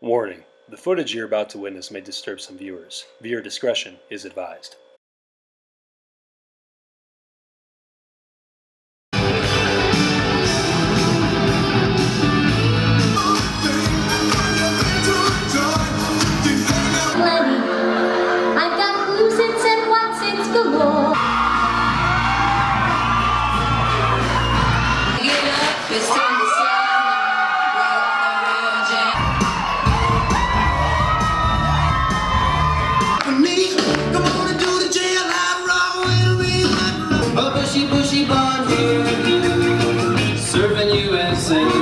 Warning, the footage you're about to witness may disturb some viewers. Viewer discretion is advised. galore. Get up, it's time. bushy, bushy blonde hair, serving USA.